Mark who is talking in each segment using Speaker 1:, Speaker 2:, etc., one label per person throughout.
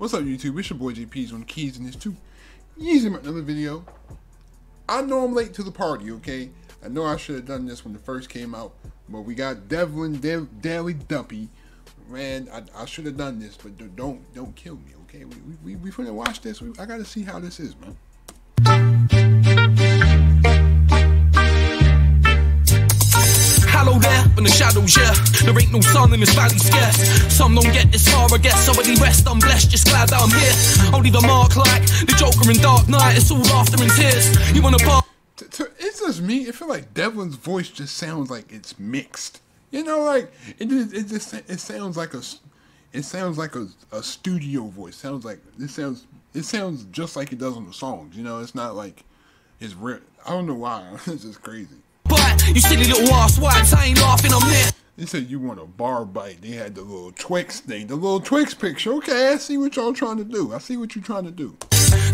Speaker 1: What's up, YouTube? It's your boy JP's on keys, and it's too easy another video. I know I'm late to the party, okay? I know I should have done this when it first came out, but we got Devlin Dev, Daily Duppy. Man, I, I should have done this, but don't don't kill me, okay? We we we, we finna watch this. We, I gotta see how this is, man.
Speaker 2: In yeah. There ain't no sun in this valley scarce. Some don't get this far, I guess. Somebody rest, I'm blessed, just glad that I'm here. Only the mark like the Joker in Dark Knight. It's all laughter and tears. You wanna bar?
Speaker 1: It's just me. It feel like Devlin's voice just sounds like it's mixed. You know, like it just, it just it sounds like a it sounds like a, a studio voice. Sounds like it sounds it sounds just like it does on the songs. You know, it's not like it's real. I don't know why. it's just crazy.
Speaker 2: But you silly little ass whites, I ain't laughing. I'm there.
Speaker 1: They said you want a bar bite. They had the little Twix thing, the little Twix picture. Okay, I see what y'all trying to do. I see what you're trying to do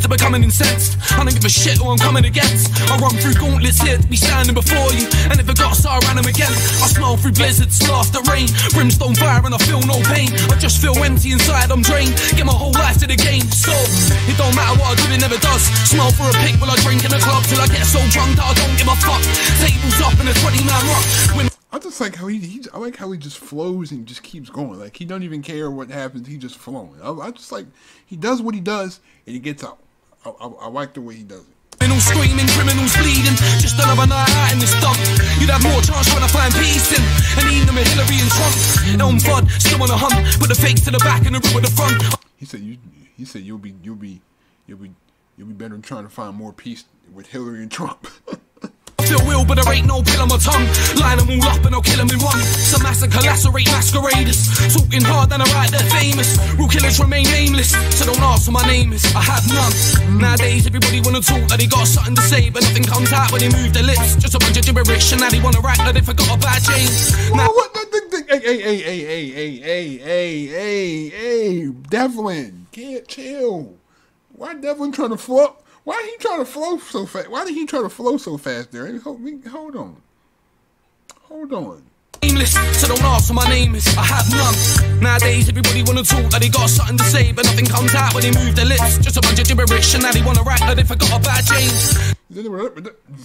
Speaker 2: to becoming incensed. I don't give a shit who I'm coming against. I run through gauntlets here to be standing before you. And if it got so I ran them again. I smile through blizzards, laughter, rain, brimstone fire, and I feel no pain. I just feel empty inside, I'm drained. Get my whole life to the game. So it don't matter what I do, it never does. Smile for a pick while I drink in the club till I get so drunk that I don't give a fuck. Tables up in a 20 man rock. When
Speaker 1: I just like how he, he, I like how he just flows and just keeps going. Like he don't even care what happens. He just flowing. I, I just like he does what he does and he gets out. I, I, I like the way he does it.
Speaker 2: Criminals screaming, criminals bleeding. Just another night out in this dump. You'd have more chance trying to find peace in. And even them Hillary and Trump. Elmer Fudd, still on a hump. Put the fakes to the back and the real at the front.
Speaker 1: He said you. He said you'll be. You'll be. You'll be. You'll be better than trying to find more peace with Hillary and Trump.
Speaker 2: feel real, but there ain't no pill on my tongue. Line them all up and I'll kill them in one. Some massacre, lacerate masqueraders. Talking hard and I write they're famous. Real killers remain nameless, so don't ask what my name is. I have none. Nowadays, everybody wanna talk that they got something to say, but nothing comes out when they move their lips. Just a bunch of gibberish, and now they wanna rap that they forgot about James.
Speaker 1: Now, what? Hey, hey, hey, hey, hey, hey, hey, hey, hey, hey, Devlin, can't chill. Why Devlin trying to flop? Why he trying to flow so fast? Why did he try to flow so fast there? Hold, hold on. Hold on.
Speaker 2: Nameless, so don't ask what my name is. I have none. Nowadays, everybody wanna talk that they got something to say, but nothing comes out when they move their lips. Just a bunch of gibberish, and now they wanna rap that they forgot about James.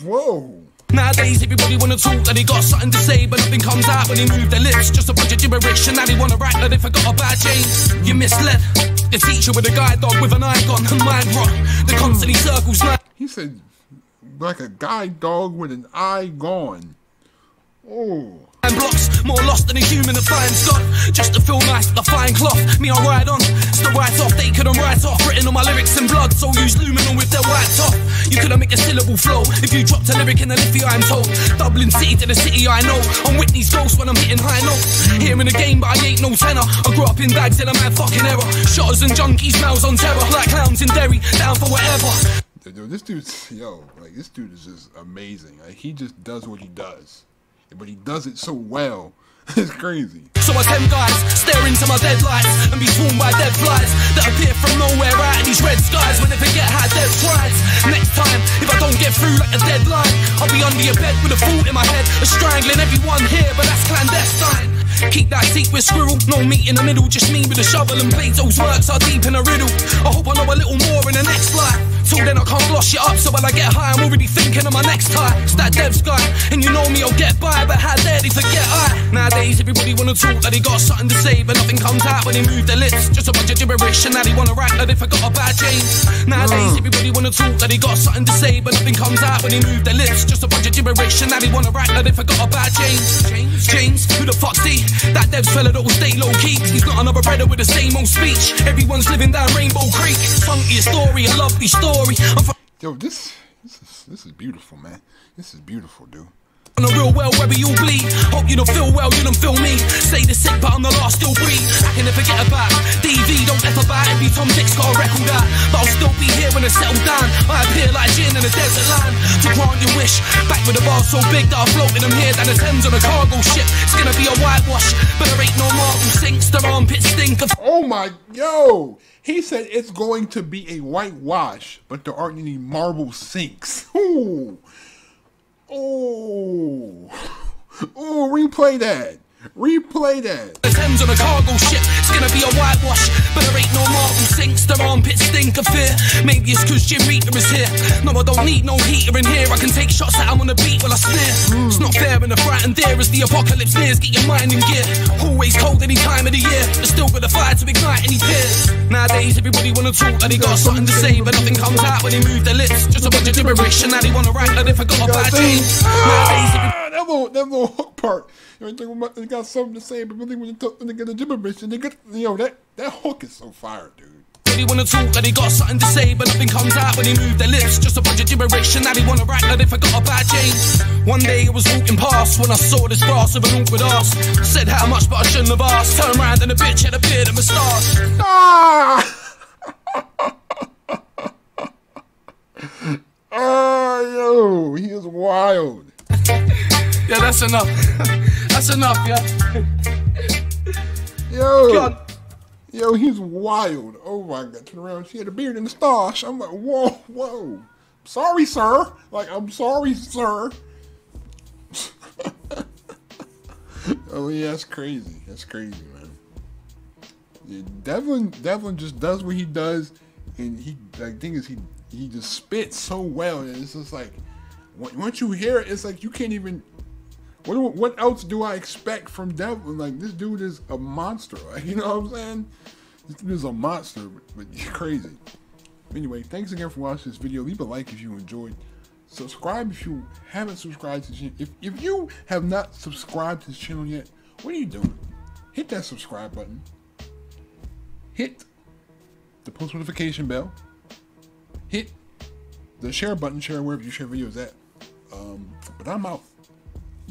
Speaker 1: Whoa.
Speaker 2: Nowadays, everybody wanna talk that they got something to say, but nothing comes out when they move their lips. Just a bunch of gibberish, and now they wanna rap that they forgot about James. You misled. The teacher with a guide dog with an icon mind rot. The constantly circles.
Speaker 1: He said, like a guide dog with an eye gone. Oh.
Speaker 2: And blocks, more lost than a human that finds God. Just to feel nice, the fine cloth. Me, I ride on. It's the write off, they couldn't write off. Written on my lyrics in blood, so use luminol with their white top. You couldn't make a syllable flow if you dropped a lyric in the Liffey, I'm told. Dublin City to the city I know. On Whitney's ghost when I'm hitting high notes. Here in the game, but I ain't no tenor. I grew up in bags in a mad fucking error. Shotters and junkies, mouths on terror. Like clowns in Derry, down for whatever.
Speaker 1: Yo, this dude's, yo, like, this dude is just amazing. Like, he just does what he does. But he does it so well it's crazy.
Speaker 2: So I them guys stare into my dead deadlights and be swarmed by dead flies that appear from nowhere out of these red skies when they forget how dead tries. Next time, if I don't get through like a deadline, I'll be under your bed with a thought in my head strangling everyone here, but that's clandestine. Keep that seat with squirrel, no meat in the middle, just me with a shovel and blades. Those works are deep in a riddle. I hope I know a little more in the next life. Till then I can't gloss you up, so when I get high, I'm already thinking of my next time. It's that dev's guy, and you know me, I'll get by, but how dare they forget I? Nowadays, everybody wanna talk that they got something to say, but nothing comes out when they move their lips. Just a bunch of gibberish, and now they wanna rap that they forgot about James. Nowadays, mm. everybody wanna talk that they got something to say, but nothing comes out when they move their lips. Just a bunch of gibberish, and now they wanna rap that they forgot about James. James, James, who the fuck's he? That dev's fella that will stay low key. He's not another brother with the same old speech. Everyone's living down Rainbow Creek. Funky story, a lovely story.
Speaker 1: Yo, this this is this is beautiful, man. This is beautiful, dude.
Speaker 2: On a real well, where all bleed. Hope you don't feel well, you don't feel me. Say the sick, but I'm the last still breathe. I can never forget about DV, don't ever buy Every Tom Dick's got a record out. But I'll still be here when I settle down. I appear like gin in a desert land. To grant your wish, with a bar so big that I floated them here down the Thames on a cargo ship. It's gonna be a whitewash, but there ain't no marble sinks. The armpits stink of.
Speaker 1: Oh my, yo! He said it's going to be a whitewash, but there aren't any marble sinks. Ooh. Oh. Oh, replay that. Replay that.
Speaker 2: The Thames on a cargo ship, it's gonna be a whitewash. But there ain't no marble sinks, their armpits stink of fear. Maybe it's cause Grim Reaper is here. No, I don't need no heater in here. I can take shots at him on the beat while I sneer. It's not fair and the frightened there as the apocalypse nears. Get your mind in gear. Always cold any time of the year, but still got the fire to ignite any fears. Nowadays, everybody wanna talk like they got something to say, but nothing comes out when they move their lips. Just a bunch of gibberish, and now they wanna write like they forgot about change. Nowadays, everybody
Speaker 1: that little hook part. You know, they got something to say, but really when you talk when they get a gibberish and they get you know that that hook is so fire, dude.
Speaker 2: They wanna talk like they got something to say, but nothing comes out when they move their lips. Just a bunch of gibberish, and now they wanna write like they forgot about change. One day I was walking past when I saw this brass with an awkward ass. Said how much, but I shouldn't have asked. Turned around and the bitch had a beard and moustache. That's enough. that's enough, yeah.
Speaker 1: Yo,
Speaker 2: God.
Speaker 1: yo, he's wild. Oh my god, turn around. She had a beard and a stash. I'm like, whoa, whoa. Sorry, sir. Like, I'm sorry, sir. oh yeah, that's crazy. That's crazy, man. Yeah, Devlin, Devlin just does what he does, and he. The thing is, he he just spits so well, and it's just like once you hear it, it's like you can't even. What what else do I expect from Devlin? Like this dude is a monster. Like you know what I'm saying? This dude is a monster, but, he's crazy. Anyway, thanks again for watching this video. Leave a like if you enjoyed. Subscribe if you haven't subscribed to the channel. If, if you have not subscribed to this channel yet, what are you doing? Hit that subscribe button. Hit the post notification bell. Hit the share button, share wherever you share videos at. Um, but I'm out.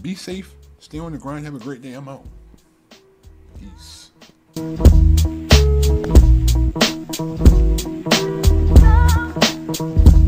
Speaker 1: Be safe. Stay on the grind. Have a great day. I'm out. Peace. Oh.